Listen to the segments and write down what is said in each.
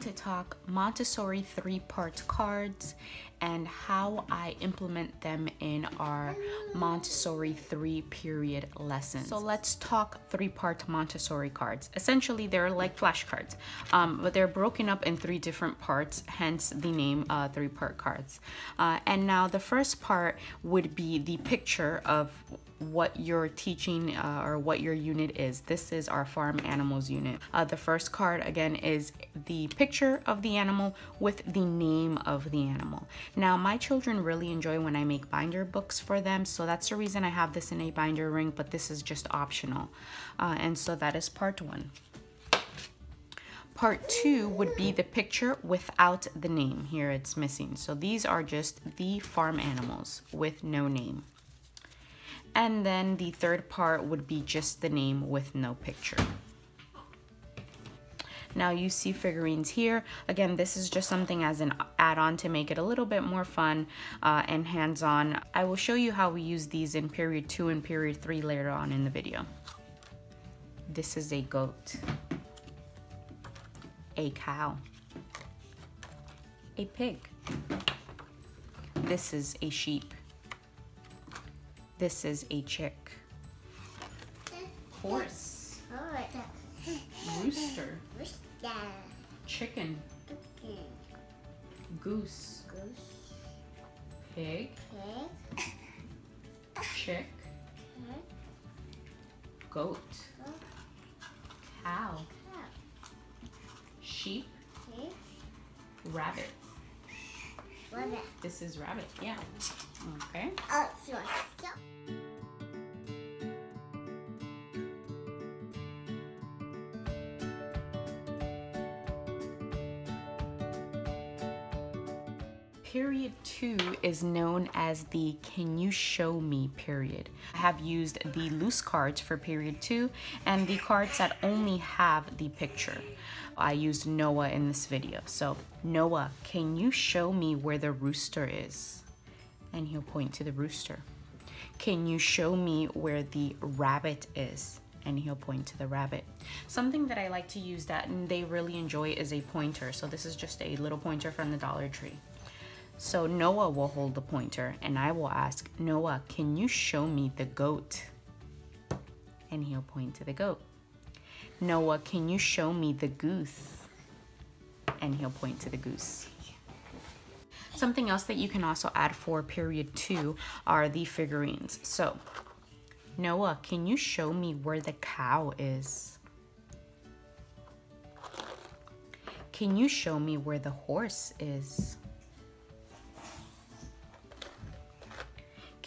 to talk Montessori three-part cards and how I implement them in our Montessori three period lessons. So let's talk three-part Montessori cards. Essentially, they're like flashcards, um, but they're broken up in three different parts, hence the name uh, three-part cards. Uh, and now the first part would be the picture of what you're teaching uh, or what your unit is. This is our farm animals unit. Uh, the first card again is the picture of the animal with the name of the animal. Now my children really enjoy when I make binder books for them so that's the reason I have this in a binder ring but this is just optional. Uh, and so that is part one. Part two would be the picture without the name. Here it's missing. So these are just the farm animals with no name. And then the third part would be just the name with no picture. Now you see figurines here. Again, this is just something as an add-on to make it a little bit more fun uh, and hands-on. I will show you how we use these in period two and period three later on in the video. This is a goat, a cow, a pig. This is a sheep. This is a chick. Horse. Rooster. Chicken. Goose. Pig. Chick. Goat. Cow. Sheep. Rabbit. This is rabbit, yeah. Okay. Oh. Two is known as the can you show me period. I have used the loose cards for period two and the cards that only have the picture. I used Noah in this video. So Noah, can you show me where the rooster is? And he'll point to the rooster. Can you show me where the rabbit is? and he'll point to the rabbit. Something that I like to use that they really enjoy is a pointer. So this is just a little pointer from the Dollar Tree. So Noah will hold the pointer and I will ask, Noah, can you show me the goat? And he'll point to the goat. Noah, can you show me the goose? And he'll point to the goose. Something else that you can also add for period two are the figurines. So Noah, can you show me where the cow is? Can you show me where the horse is?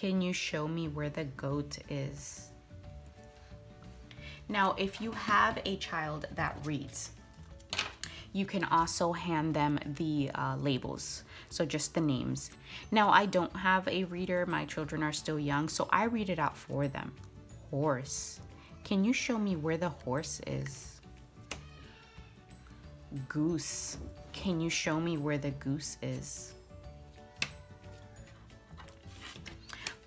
Can you show me where the goat is? Now, if you have a child that reads, you can also hand them the uh, labels, so just the names. Now, I don't have a reader, my children are still young, so I read it out for them. Horse. Can you show me where the horse is? Goose. Can you show me where the goose is?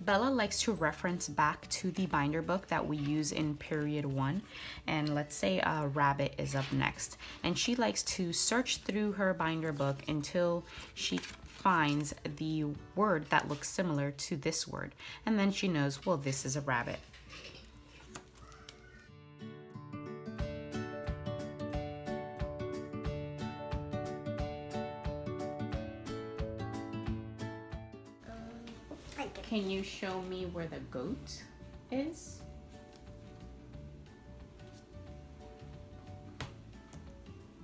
Bella likes to reference back to the binder book that we use in period one. And let's say a rabbit is up next. And she likes to search through her binder book until she finds the word that looks similar to this word. And then she knows, well, this is a rabbit. Can you show me where the goat is?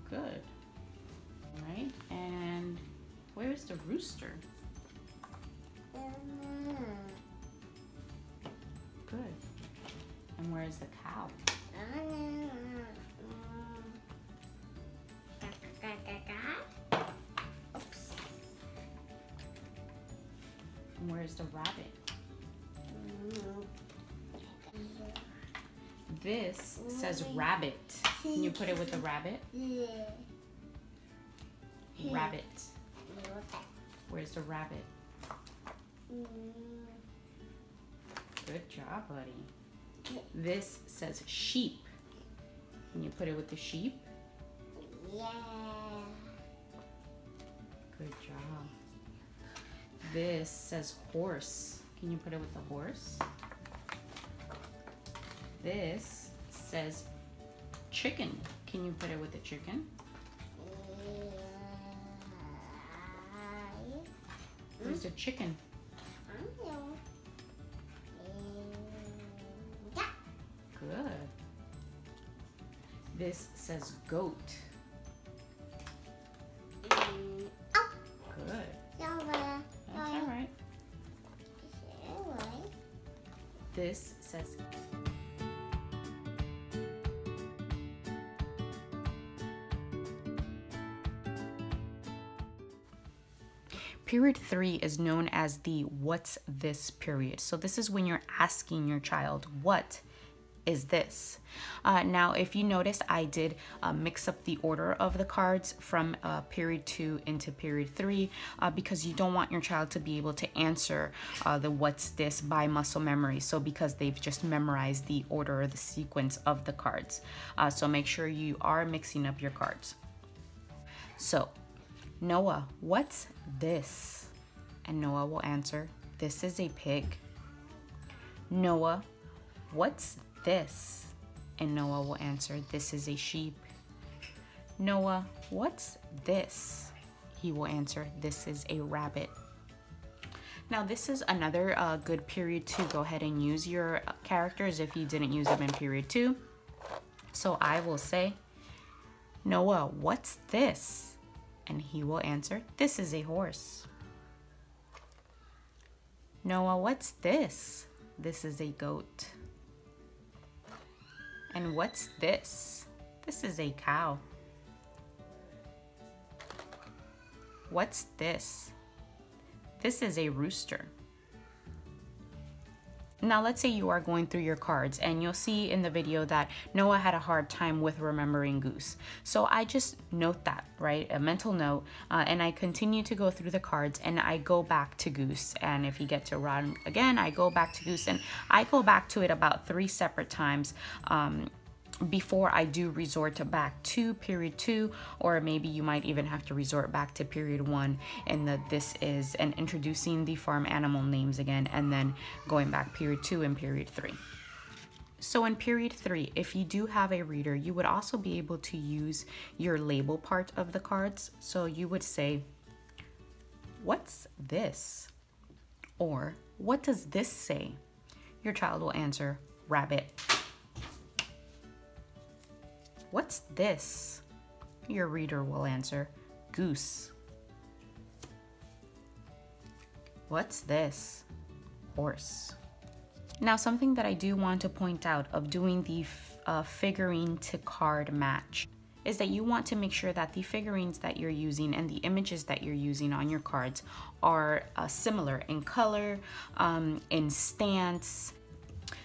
Good. All right, and where's the rooster? Mm-hmm. Good. And where's the cow? Where's the rabbit? This says rabbit. Can you put it with the rabbit? Rabbit. Where's the rabbit? Good job, buddy. This says sheep. Can you put it with the sheep? Yeah. Good job. This says horse. Can you put it with the horse? This says chicken. Can you put it with the chicken? Where's the chicken? Good. This says goat. This says Period three is known as the what's this period. So this is when you're asking your child, what is this? Uh, now, if you notice, I did uh, mix up the order of the cards from uh, period two into period three uh, because you don't want your child to be able to answer uh, the what's this by muscle memory. So because they've just memorized the order or the sequence of the cards. Uh, so make sure you are mixing up your cards. So Noah, what's this? And Noah will answer, This is a pig. Noah, what's this? And Noah will answer, This is a sheep. Noah, what's this? He will answer, This is a rabbit. Now, this is another uh, good period to go ahead and use your uh, characters if you didn't use them in period two. So I will say, Noah, what's this? And he will answer, This is a horse. Noah, what's this? This is a goat. And what's this? This is a cow. What's this? This is a rooster. Now let's say you are going through your cards and you'll see in the video that Noah had a hard time with remembering goose. So I just note that, right? A mental note uh, and I continue to go through the cards and I go back to goose. And if he gets it wrong again, I go back to goose and I go back to it about three separate times um, before I do resort to back to period two, or maybe you might even have to resort back to period one and that this is and introducing the farm animal names again and then going back period two and period three. So in period three, if you do have a reader, you would also be able to use your label part of the cards. So you would say, what's this? Or what does this say? Your child will answer, rabbit. What's this? Your reader will answer, Goose. What's this? Horse. Now, something that I do want to point out of doing the uh, figurine to card match is that you want to make sure that the figurines that you're using and the images that you're using on your cards are uh, similar in color, um, in stance,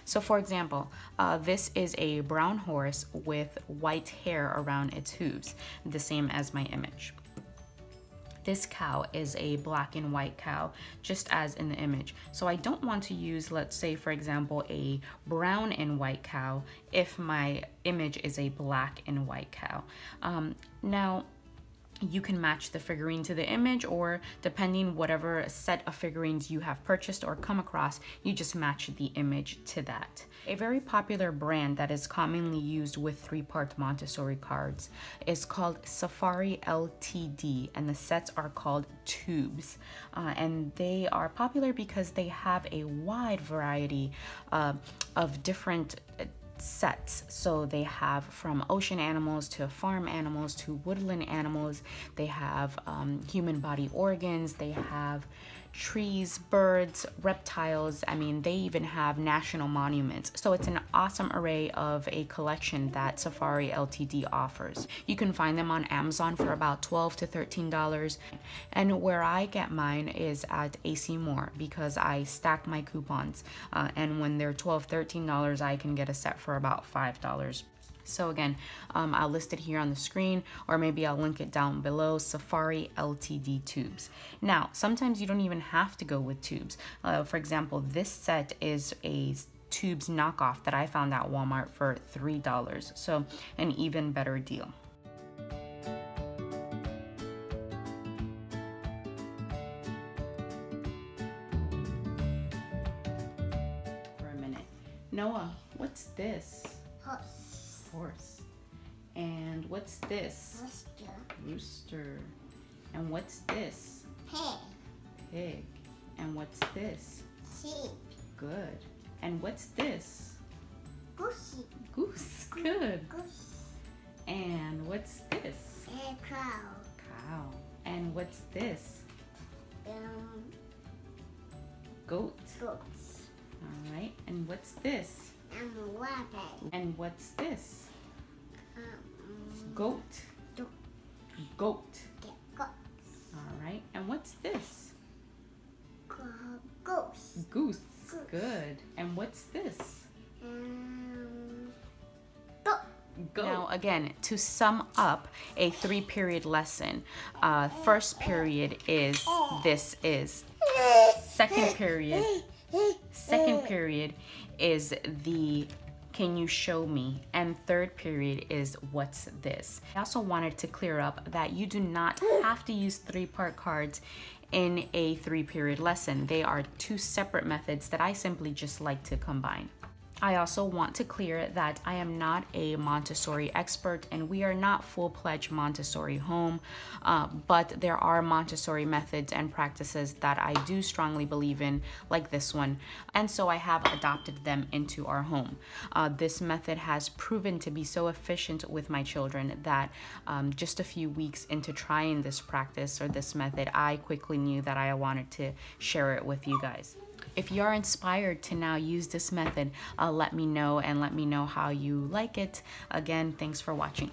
so for example, uh, this is a brown horse with white hair around its hooves, the same as my image. This cow is a black and white cow, just as in the image. So I don't want to use, let's say for example, a brown and white cow if my image is a black and white cow. Um, now, you can match the figurine to the image or depending whatever set of figurines you have purchased or come across you just match the image to that. A very popular brand that is commonly used with three-part montessori cards is called safari ltd and the sets are called Toobs. Uh, and they are popular because they have a wide variety uh, of different sets. So they have from ocean animals to farm animals to woodland animals. They have um, human body organs. They have trees, birds, reptiles. I mean, they even have national monuments. So it's an awesome array of a collection that Safari LTD offers. You can find them on Amazon for about 12 to $13. And where I get mine is at AC Moore because I stack my coupons. Uh, and when they're 12, $13, I can get a set for about $5. So again, um, I'll list it here on the screen or maybe I'll link it down below, Safari LTD Toobs. Now, sometimes you don't even have to go with Toobs. Uh, for example, this set is a Toobs knockoff that I found at Walmart for $3. So an even better deal. For a minute. Noah, what's this? Puss. Horse. And what's this? Rooster. Rooster. And what's this? Pig. Pig. And what's this? Sheep. Good. And what's this? Goosey. Goose. Good. Goose. And what's this? And cow. Cow. And what's this? Um, Goat. goats. All right. And what's this? And a rabbit. And what's this? Um, Goat. Goat. Goat. get. All right. And what's this? Go- Goose. Goose. Goose. Good. And what's this? Um, goat. Go. Now, again, to sum up a three period lesson, uh, first period is this is. Second period, second mm. period is the can you show me? And third period is what's this? I also wanted to clear up that you do not have to use three part cards in a three period lesson. They are two separate methods that I simply just like to combine. I also want to clear that I am not a Montessori expert and we are not full-fledged Montessori home, uh, but there are Montessori methods and practices that I do strongly believe in, like this one, and so I have adopted them into our home. Uh, this method has proven to be so efficient with my children that um, just a few weeks into trying this practice or this method, I quickly knew that I wanted to share it with you guys. If you're inspired to now use this method, uh, let me know and let me know how you like it. Again, thanks for watching.